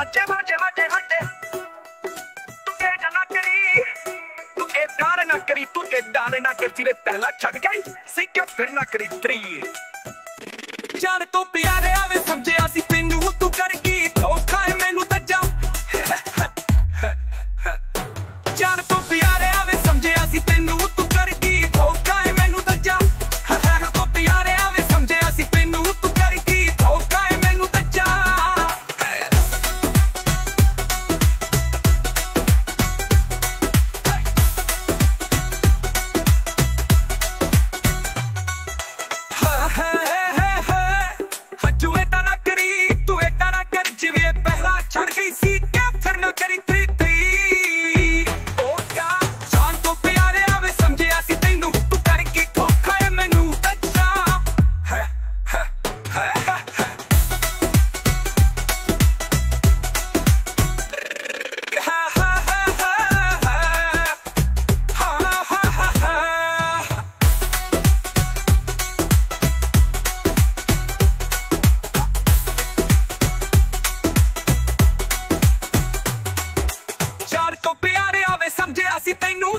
ਬੱਚੇ ਬੱਚੇ ਬੱਚੇ ਹੱਟੇ। ਤੂੰ ਇਹ ਨਾ ਕਰੀ ਤੂੰ ਇਹ ਡਰ ਨਾ ਕਰੀ ਤੂੰ ਇਹ ਡਰ ਨਾ ਕਰ ਤੇਰੇ ਪਹਿਲਾ ਛੱਡ ਗਈ ਸਿੱਕੇ ਫਿਰ ਨਾ ਕਰੀ ਤਰੀ। ਜਾਨ ਤੋਂ ਪਿਆਰੇ ਆਵੇ ਸੀ ਤੋਂ ਪਿਆਰੇ ਆਵੇ ਸਮਝਿਆ ਅਸੀਂ ਤੈਨੂੰ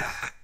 Yeah.